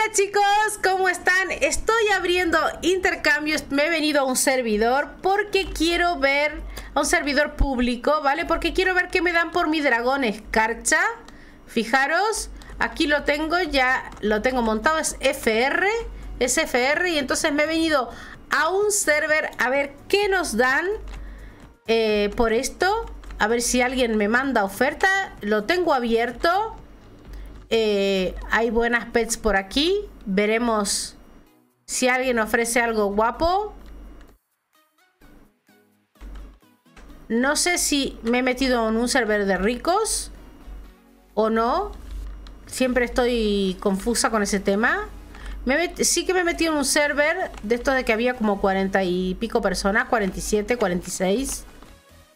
Hola chicos, ¿cómo están? Estoy abriendo intercambios, me he venido a un servidor porque quiero ver, a un servidor público, ¿vale? Porque quiero ver qué me dan por mi dragón escarcha. Fijaros, aquí lo tengo, ya lo tengo montado, es FR, es FR y entonces me he venido a un server a ver qué nos dan eh, por esto. A ver si alguien me manda oferta, lo tengo abierto. Eh, hay buenas pets por aquí. Veremos si alguien ofrece algo guapo. No sé si me he metido en un server de ricos o no. Siempre estoy confusa con ese tema. sí que me he metido en un server de estos de que había como 40 y pico personas, 47, 46.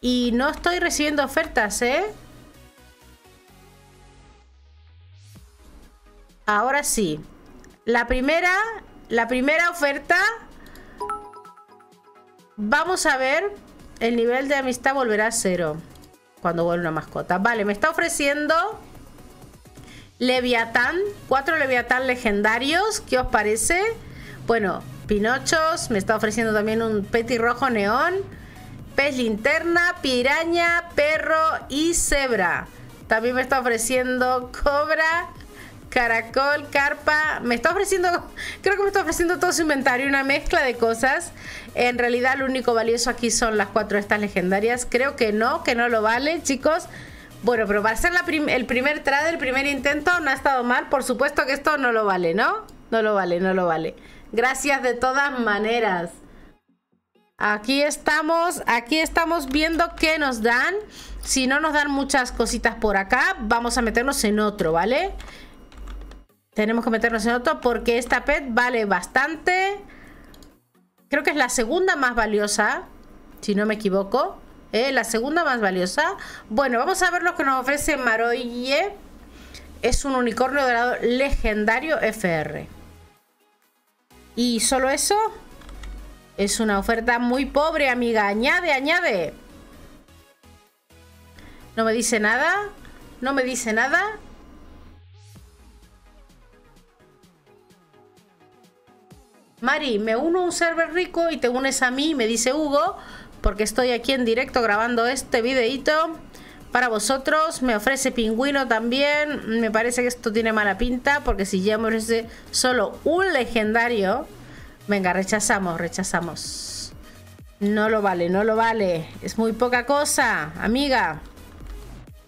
Y no estoy recibiendo ofertas, ¿eh? Ahora sí. La primera, la primera oferta. Vamos a ver. El nivel de amistad volverá a cero. Cuando vuelve una mascota. Vale, me está ofreciendo Leviatán. Cuatro Leviatán legendarios. ¿Qué os parece? Bueno, Pinochos. Me está ofreciendo también un petirrojo neón. Pez linterna, piraña, perro y cebra. También me está ofreciendo cobra, caracol, carpa. Me está ofreciendo, creo que me está ofreciendo todo su inventario, una mezcla de cosas. En realidad lo único valioso aquí son las cuatro estas legendarias. Creo que no, que no lo vale, chicos. Bueno, pero para ser el primer trade, el primer intento, no ha estado mal. Por supuesto que esto no lo vale, ¿no? No lo vale, no lo vale. Gracias de todas maneras. Aquí estamos, aquí estamos viendo qué nos dan. Si no nos dan muchas cositas por acá, vamos a meternos en otro, ¿vale? Tenemos que meternos en otro porque esta pet vale bastante. Creo que es la segunda más valiosa, si no me equivoco. ¿eh? La segunda más valiosa. Bueno, vamos a ver lo que nos ofrece Maroye. Es un unicornio dorado legendario FR. Y solo eso es una oferta muy pobre, amiga. Añade, añade. No me dice nada. No me dice nada. Mari, me uno a un server rico y te unes a mí, me dice Hugo, porque estoy aquí en directo grabando este videito para vosotros. Me ofrece pingüino también. Me parece que esto tiene mala pinta, porque si ya me ofrece solo un legendario, venga, rechazamos, rechazamos. No lo vale, no lo vale. Es muy poca cosa, amiga.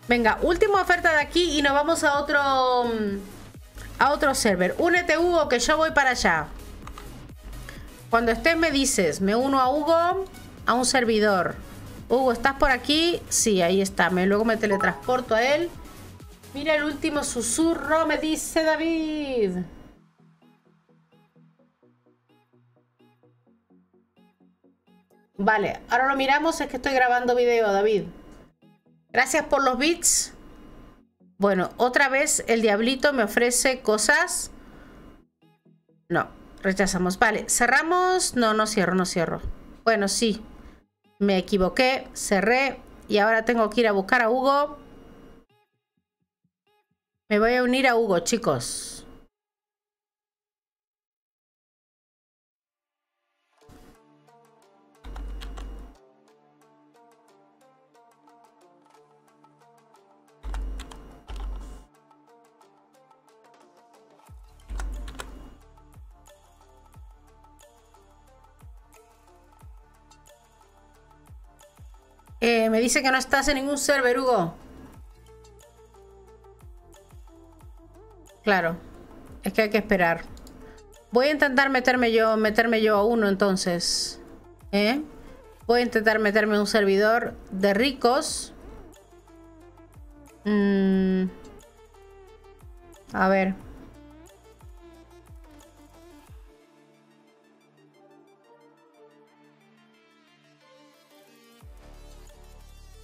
Venga, última oferta de aquí y nos vamos a otro a otro server. Únete Hugo que yo voy para allá. Cuando estés me dices, me uno a Hugo, a un servidor. Hugo, ¿estás por aquí? Sí, ahí está. Luego me teletransporto a él. Mira el último susurro, me dice David. Vale, ahora lo miramos, es que estoy grabando video, David. Gracias por los bits. Bueno, otra vez el diablito me ofrece cosas. No, Rechazamos. Vale, cerramos. No, no cierro, no cierro. Bueno, sí. Me equivoqué, cerré. Y ahora tengo que ir a buscar a Hugo. Me voy a unir a Hugo, chicos. Dice que no estás en ningún server, Hugo. Claro. Es que hay que esperar. Voy a intentar meterme yo, meterme yo a uno entonces. ¿Eh? Voy a intentar meterme a un servidor de ricos. Mm. A ver.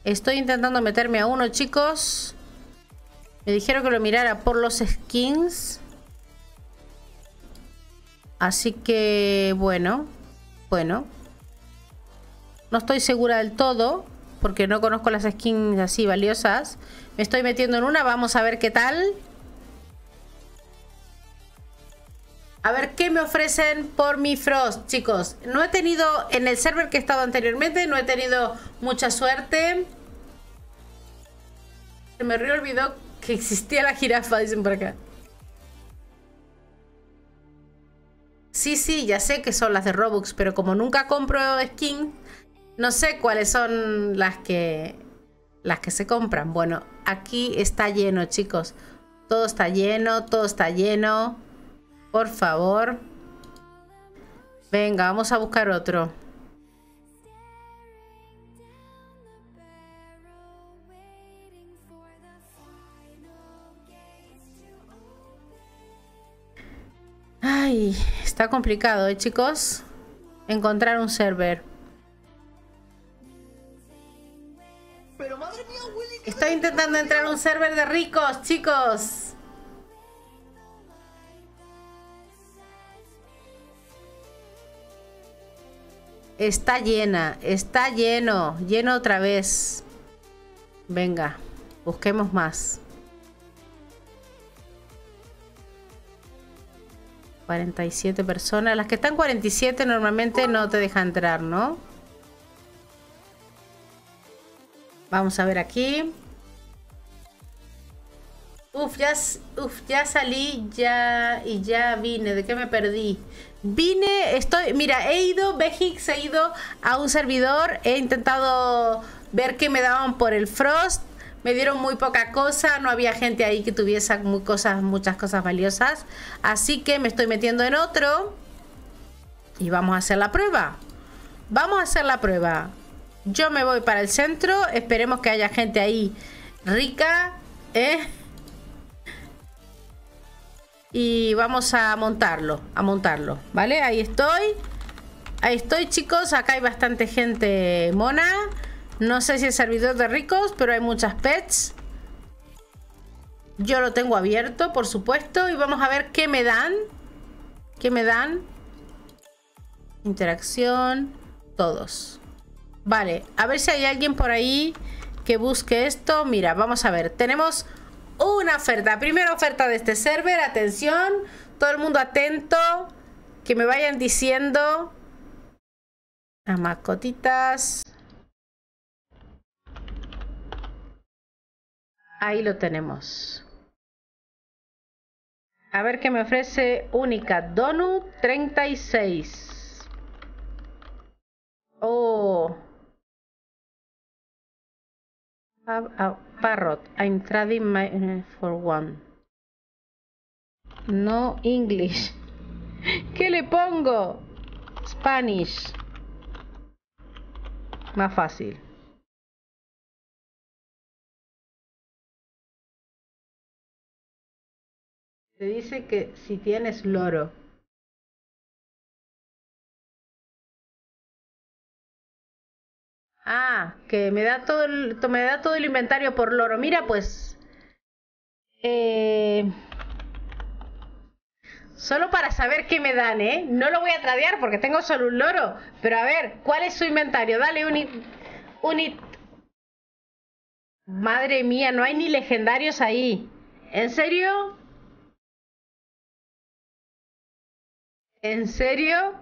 Estoy intentando meterme a uno, chicos. Me dijeron que lo mirara por los skins. Así que, bueno. Bueno. No estoy segura del todo. Porque no conozco las skins así valiosas. Me estoy metiendo en una. Vamos a ver qué tal. A ver qué me ofrecen por mi Frost, chicos. No he tenido, en el server que he estado anteriormente, no he tenido mucha suerte. Se me olvidó que existía la jirafa, dicen por acá. Sí, sí, ya sé que son las de Robux, pero como nunca compro skin, no sé cuáles son las que las que se compran. Bueno, aquí está lleno, chicos. Todo está lleno, todo está lleno. Por favor. Venga, vamos a buscar otro. Ay, está complicado, ¿eh, chicos? Encontrar un server. Pero madre mía, Willy, Estoy intentando entrar a un server de ricos, chicos. Está llena, está lleno, lleno otra vez. Venga, busquemos más. 47 personas. Las que están 47 normalmente no te deja entrar, ¿no? Vamos a ver aquí. Ya, salí ya y ya vine. ¿De qué me perdí? Vine, estoy, mira, he ido, Vegix, he ido a un servidor, he intentado ver qué me daban por el Frost me dieron muy poca cosa, no había gente ahí que tuviese muy cosas, muchas cosas valiosas. Así que me estoy metiendo en otro y vamos a hacer la prueba. Vamos a hacer la prueba. Yo me voy para el centro, esperemos que haya gente ahí rica, ¿eh? Y vamos a montarlo, a montarlo, ¿vale? Ahí estoy. Ahí estoy, chicos. Acá hay bastante gente mona. No sé si es servidor de ricos, pero hay muchas pets. Yo lo tengo abierto, por supuesto. Y vamos a ver qué me dan. ¿Qué me dan? Interacción. Todos. Vale, a ver si hay alguien por ahí que busque esto. Mira, vamos a ver. Tenemos una oferta. Primera oferta de este server. Atención. Todo el mundo atento. Que me vayan diciendo. Las mascotitas. Ahí lo tenemos. A ver qué me ofrece Única Donut 36. Oh. Parrot. I'm trading my eh, for one. No English. ¿Qué le pongo? Spanish. Más fácil. Te dice que si tienes loro. Ah, que me da todo el, me da todo el inventario por loro. Mira, pues. Eh, solo para saber qué me dan, ¿eh? No lo voy a tradear porque tengo solo un loro. Pero a ver, ¿cuál es su inventario? Dale un... un Madre mía, no hay ni legendarios ahí. ¿En serio? ¿En serio?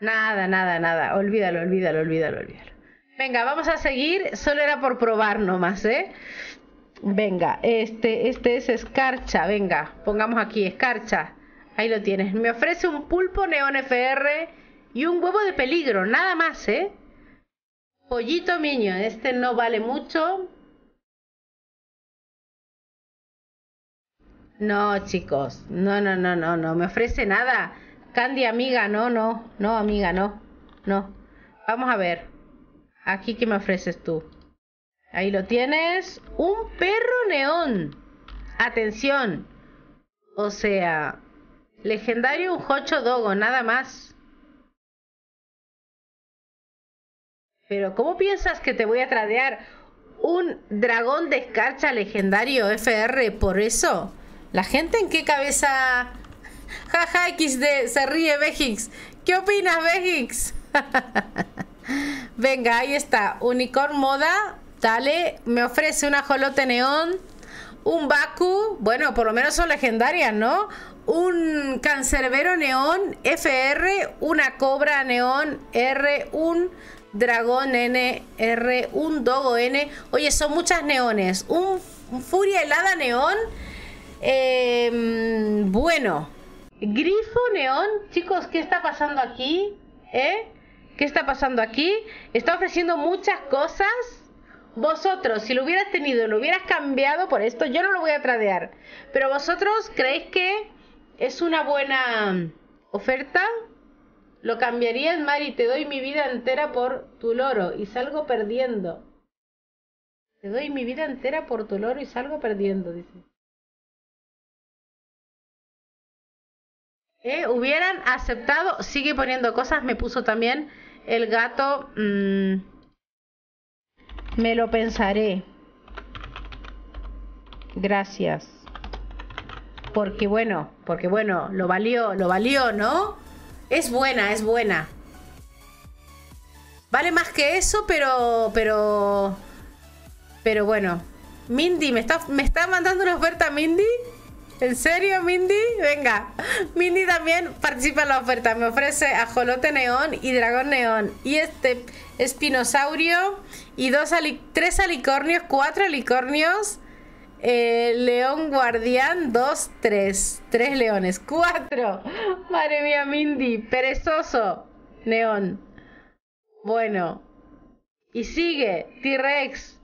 Nada, nada, nada. Olvídalo, olvídalo, olvídalo, olvídalo. Venga, vamos a seguir. Solo era por probar nomás, ¿eh? Venga, este, este es escarcha. Venga, pongamos aquí escarcha. Ahí lo tienes. Me ofrece un pulpo neón FR y un huevo de peligro. Nada más, ¿eh? Pollito miño. Este no vale mucho. No, chicos. No, no, no, no, no. Me ofrece nada. Candy, amiga, no, no, no, amiga, no, no. Vamos a ver. Aquí, ¿qué me ofreces tú? Ahí lo tienes. Un perro neón. Atención. O sea, legendario un Hocho Dogo, nada más. Pero, ¿cómo piensas que te voy a tradear un dragón de escarcha legendario FR por eso? ¿La gente en qué cabeza Jaja, XD, se ríe Vegix. ¿Qué opinas, Vegix? Venga, ahí está. Unicorn Moda. Dale, me ofrece un ajolote neón. Un Baku. Bueno, por lo menos son legendarias, ¿no? un cancerbero neón FR, una cobra neón R, un dragón N R, un dogo N. Oye, son muchas neones. Un, furia helada neón. Em, bueno, grifo neón. Chicos, ¿qué está pasando aquí? ¿Eh? ¿Qué está pasando aquí? Está ofreciendo muchas cosas. Vosotros, si lo hubieras tenido, lo hubieras cambiado por esto, yo no lo voy a tradear. Pero vosotros creéis que es una buena oferta. Lo cambiarías, Mari. Te doy mi vida entera por tu loro y salgo perdiendo. Te doy mi vida entera por tu loro y salgo perdiendo, dice. ¿Eh? Hubieran aceptado, sigue poniendo cosas, me puso también el gato. Mm, me lo pensaré. Gracias. Porque bueno, porque bueno, lo valió, lo valió, ¿no? Es buena, es buena. Vale más que eso, pero. Pero. Pero bueno. Mindy, ¿me está, ¿me está mandando una oferta Mindy? ¿En serio, Mindy? Venga. Mindy también participa en la oferta. Me ofrece ajolote neón y dragón neón. Y este espinosaurio. Y dos tres alicornios, cuatro alicornios. Eh, león guardián, dos, tres. Tres leones. Cuatro. Madre mía, Mindy. Perezoso. Neón. Bueno. Y sigue. T-Rex.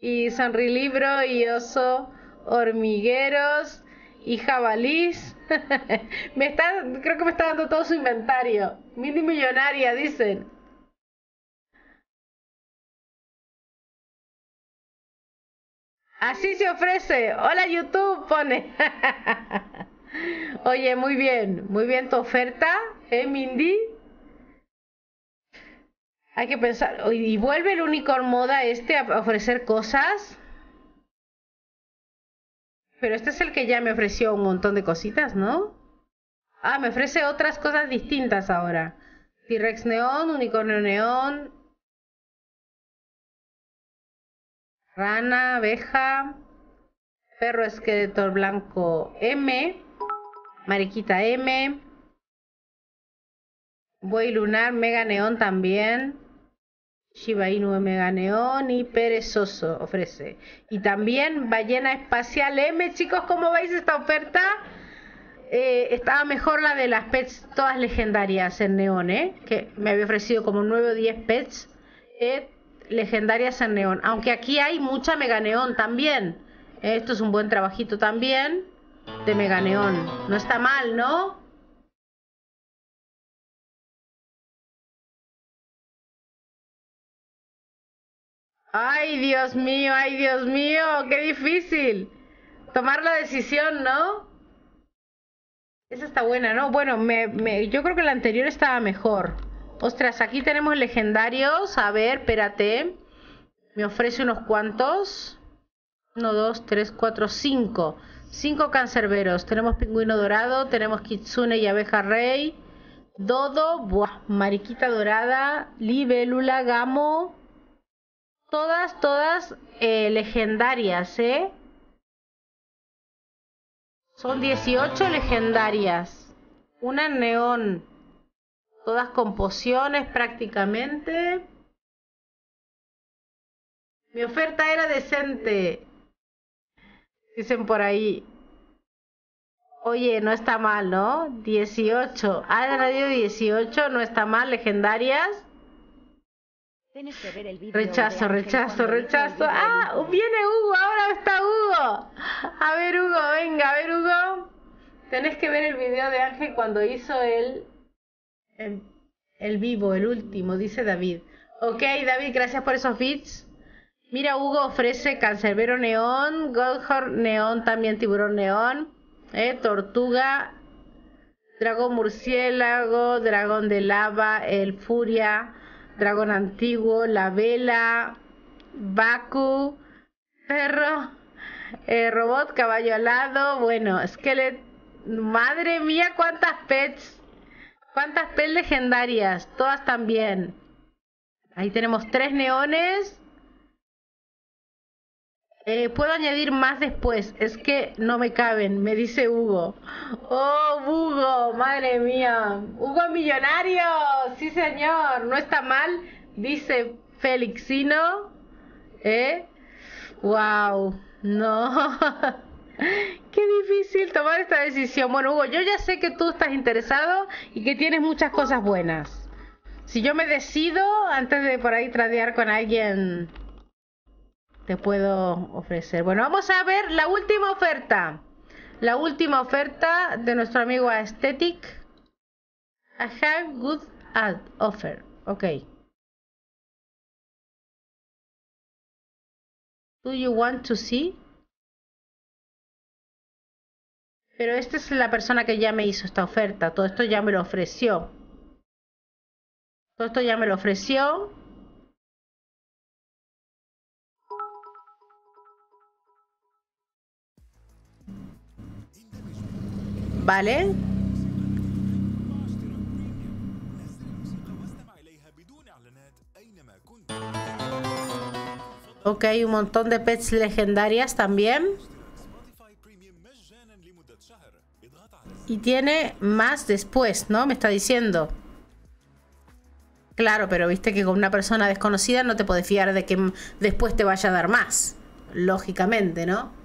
Y Sonrilibro y oso hormigueros y jabalís. me está, creo que me está dando todo su inventario. Mini millonaria, dicen. Así se ofrece. Hola YouTube, pone. Oye, muy bien, muy bien tu oferta, ¿eh, Mindy? Hay que pensar. ¿Y vuelve el Unicorn Moda este a ofrecer cosas? Pero este es el que ya me ofreció un montón de cositas, ¿no? Ah, me ofrece otras cosas distintas ahora. T-Rex neón, unicornio neón. Rana, abeja. Perro esqueleto blanco M. Mariquita M. Buey lunar, mega neón también. Shiba Inu Mega Neón y Perezoso ofrece. Y también Ballena Espacial M. Chicos, ¿cómo veis esta oferta? Eh, estaba mejor la de las pets todas legendarias en Neón, ¿eh? Que me había ofrecido como 9 o 10 pets eh, legendarias en Neón. Aunque aquí hay mucha Mega Neón también. Esto es un buen trabajito también de Mega Neón. No está mal, ¿no? Ay, Dios mío, ay, Dios mío, qué difícil. Tomar la decisión, ¿no? Esa está buena, ¿no? Bueno, me, yo creo que la anterior estaba mejor. Ostras, aquí tenemos legendarios. A ver, espérate. Me ofrece unos cuantos. Uno, dos, tres, cuatro, cinco. Cinco cancerberos. Tenemos pingüino dorado, tenemos kitsune y abeja rey. Dodo, buah, mariquita dorada, libélula, gamo, Todas, todas eh, legendarias, ¿eh? Son 18 legendarias. Una neón. Todas con pociones prácticamente. Mi oferta era decente. Dicen por ahí. Oye, no está mal, ¿no? 18. Ha añadido 18, no está mal, legendarias rechazo, rechazo, rechazo. Ah, viene Hugo, ahora está Hugo. A ver, Hugo, venga, a ver, Hugo. Tenés que ver el video de Ángel cuando hizo el, el, vivo, el último, dice David. Ok, David, gracias por esos bits. Mira, Hugo ofrece Cancerbero Neón, Goldhorn Neón, también Tiburón Neón, eh, Tortuga, Dragón Murciélago, Dragón de Lava, El Furia, dragón antiguo, la vela, Baku, perro, eh, robot, caballo alado, bueno, esqueleto, madre mía, cuántas pets, cuántas pets legendarias, todas también. Ahí tenemos tres neones. Eh, puedo añadir más después, es que no me caben, me dice Hugo. Oh, Hugo, madre mía. Hugo Millonario, sí señor, no está mal, dice Felixino. ¿Eh? Wow, no. Qué difícil tomar esta decisión. Bueno, Hugo, yo ya sé que tú estás interesado y que tienes muchas cosas buenas. Si yo me decido antes de por ahí tradear con alguien puedo ofrecer. Bueno, vamos a ver la última oferta. La última oferta de nuestro amigo Aesthetic. I have good ad offer. Ok. Do you want to see? Pero esta es la persona que ya me hizo esta oferta. Todo esto ya me lo ofreció. Todo esto ya me lo ofreció. Vale. Ok, un montón de pets legendarias también. Y tiene más después, ¿no? Me está diciendo. Claro, pero viste que con una persona desconocida no te puedes fiar de que después te vaya a dar más. Lógicamente, ¿no?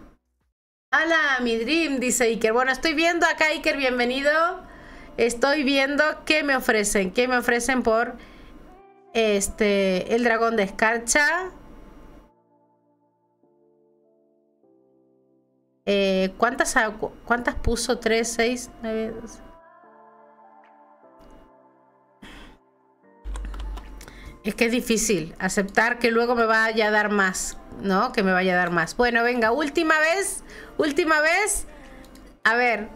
Hola, mi dream, dice Iker. Bueno, estoy viendo acá, Iker, bienvenido. Estoy viendo qué me ofrecen. ¿Qué me ofrecen por este el dragón de escarcha? Eh, ¿cuántas, ¿Cuántas puso? ¿3, 6, 9, 12? Es que es difícil aceptar que luego me vaya a dar más, ¿no? Que me vaya a dar más. Bueno, venga, última vez Última vez. A ver.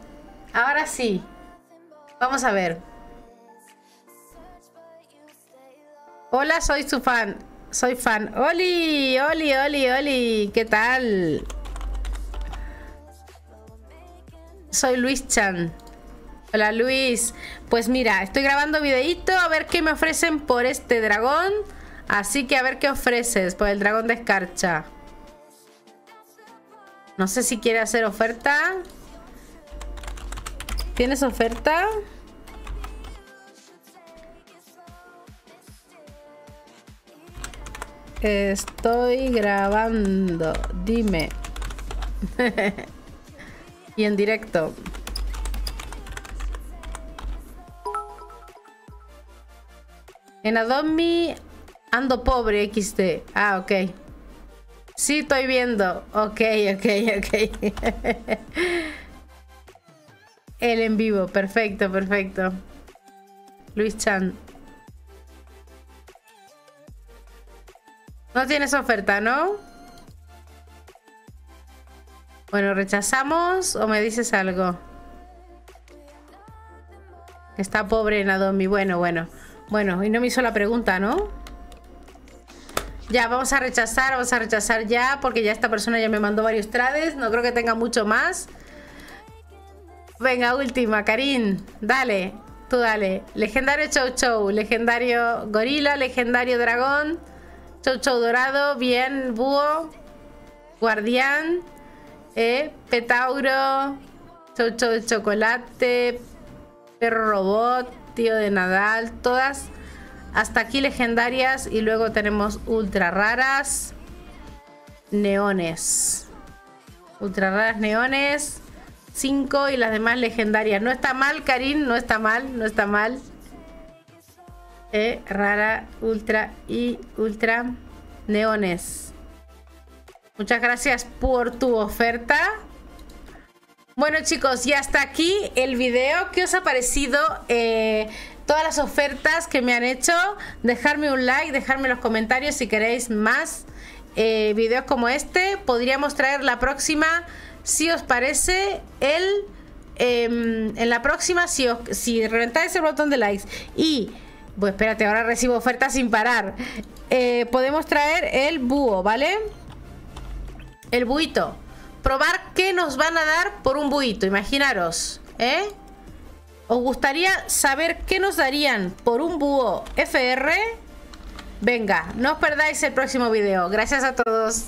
Ahora sí. Vamos a ver. Hola, soy su fan. Soy fan. Oli, Oli, Oli, Oli. ¿Qué tal? Soy Luis Chan. Hola Luis. Pues mira, estoy grabando videito a ver qué me ofrecen por este dragón. Así que a ver qué ofreces por el dragón de escarcha. No sé si quiere hacer oferta. ¿Tienes oferta? Estoy grabando. Dime. y en directo. En Adobe ando pobre XD. Ah, ok. Sí, estoy viendo. Ok, ok, ok. El en vivo, perfecto, perfecto. Luis Chan. No tienes oferta, ¿no? Bueno, ¿rechazamos o me dices algo? Está pobre Nadomi. Bueno, bueno. Bueno, y no me hizo la pregunta, ¿no? Ya, vamos a rechazar, vamos a rechazar ya, porque ya esta persona ya me mandó varios trades. No creo que tenga mucho más. Venga, última, Karim. Dale, tú dale. Legendario Chow Chow, legendario Gorila, legendario Dragón, Chow Chow Dorado, bien, Búho, Guardián, eh, Petauro, Chow Chow Chocolate, Perro Robot, Tío de Nadal, todas hasta aquí legendarias y luego tenemos ultra raras. Neones. Ultra raras neones. 5 y las demás legendarias. No está mal, Karim, no está mal, no está mal. Eh, rara, ultra y ultra neones. Muchas gracias por tu oferta. Bueno chicos, y hasta aquí el video. ¿Qué os ha parecido? Eh, todas las ofertas que me han hecho. Dejarme un like, dejarme los comentarios si queréis más eh, videos como este. Podríamos traer la próxima, si os parece, el... Em, en la próxima, si, os, si reventáis el botón de likes y... Pues espérate, ahora recibo ofertas sin parar. Eh, podemos traer el búho, ¿vale? El buito. Probar qué nos van a dar por un buito, imaginaros, ¿eh? ¿Os gustaría saber qué nos darían por un búho FR? Venga, no os perdáis el próximo video. Gracias a todos.